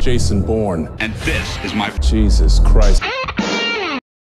Jason Bourne. And this is my Jesus Christ.